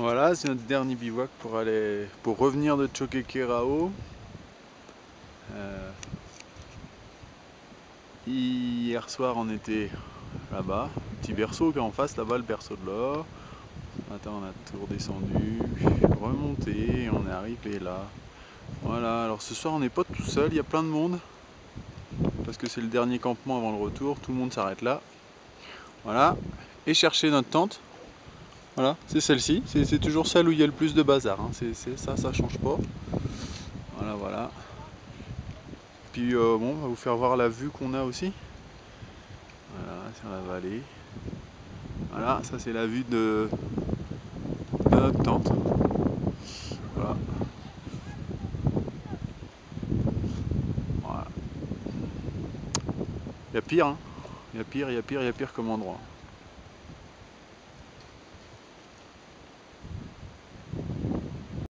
Voilà, c'est notre dernier bivouac pour aller pour revenir de Choquequirao. Euh, hier soir on était là-bas, petit berceau qui est en face là-bas, le berceau de l'or. Matin on a tout redescendu, remonté, on est arrivé là. Voilà, alors ce soir on n'est pas tout seul, il y a plein de monde. Parce que c'est le dernier campement avant le retour, tout le monde s'arrête là. Voilà, et chercher notre tente. Voilà, c'est celle-ci. C'est toujours celle où il y a le plus de bazar. Hein. C'est ça, ça change pas. Voilà, voilà. Puis euh, bon, on va vous faire voir la vue qu'on a aussi. Voilà, sur la vallée. Voilà, ça c'est la vue de, de, notre tente. Voilà. Voilà. Il y a pire, hein. Il y a pire, il y a pire, il y a pire comme endroit.